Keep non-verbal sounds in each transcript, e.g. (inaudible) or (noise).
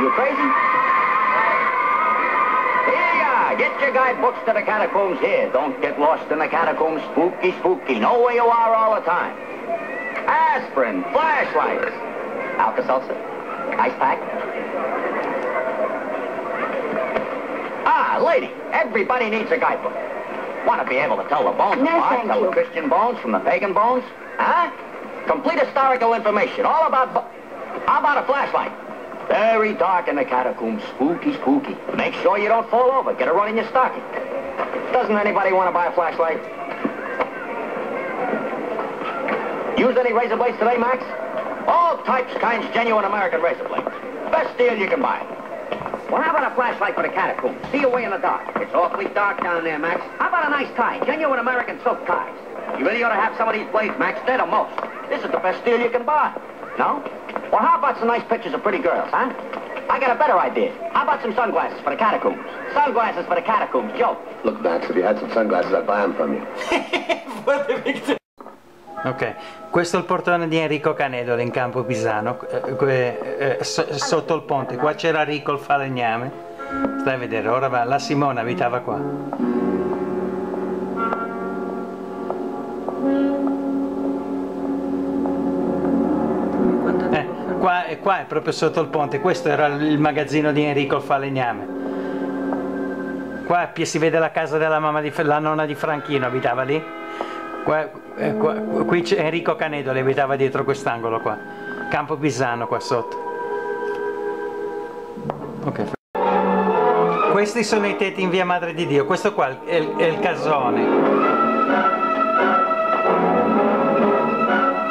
you. You crazy? Here you are. Get your guidebooks to the catacombs here. Don't get lost in the catacombs. Spooky, spooky. Know where you are all the time. Aspirin, flashlights. Alka-Seltzer. Ice pack. Ah, lady, everybody needs a guidebook. Want to be able to tell the bones No, apart, tell you. the Christian bones from the pagan bones? Huh? Complete historical information, all about... bo- How about a flashlight? Very dark in the catacombs, spooky, spooky. Make sure you don't fall over. Get a run in your stocking. Doesn't anybody want to buy a flashlight? Use any razor blades today, Max? All types, kinds, genuine American razor blades. Best deal you can buy. Well, how about a flashlight for the catacombs? See your way in the dark. It's awfully dark down there, Max. How about a nice tie? Genuine American silk ties. You really ought to have some of these blades, Max. They're the most. This is the best deal you can buy. No? Well, how about some nice pictures of pretty girls, huh? I got a better idea. How about some sunglasses for the catacombs? Sunglasses for the catacombs, Joe. Look, Max, if you had some sunglasses, I'd buy them from you. (laughs) Ok, questo è il portone di Enrico Canedoli in Campo Pisano, eh, eh, so- sotto il ponte. Qua c'era Rico il falegname. Stai a vedere, ora va. La Simona abitava qua. Qua, qua è proprio sotto il ponte, questo era il magazzino di Enrico il falegname. Qua si vede la casa della mamma di, la nonna di Franchino, abitava lì. Qua, eh, qua- qui c'è Enrico Canedoli abitava dietro quest'angolo qua. Campo Pisano qua sotto. Ok. Questi sono i tetti in via Madre di Dio, questo qua è il, è il casone.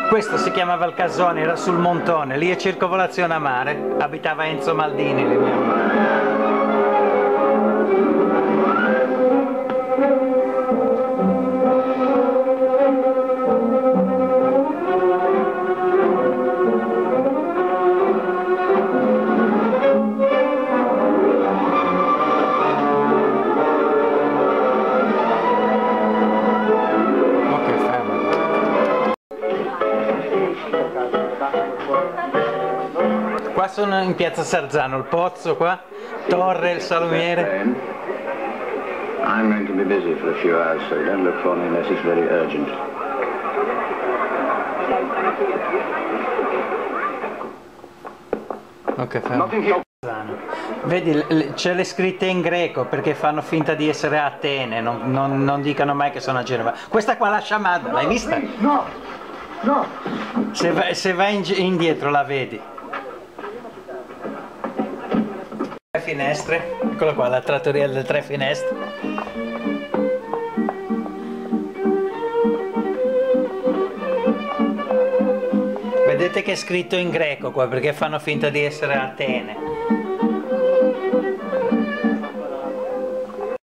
Questo si chiamava il casone, era sul montone, lì è circovolazione a mare, abitava Enzo Maldini. lì, Qua sono in piazza Sarzano, il pozzo qua, torre, il salumiere. I'm going to be busy for a few hours, so don't look for me unless it's very urgent. Ok, fermo. Vedi, c'è le scritte in greco perché fanno finta di essere a Atene, non, non- non dicono mai che sono a Genova. Questa qua la sciamada, l'hai vista? No. No. Se vai, se vai in- indietro la vedi. Tre finestre, eccola qua, la trattoria delle tre finestre. Vedete che è scritto in greco qua perché fanno finta di essere Atene.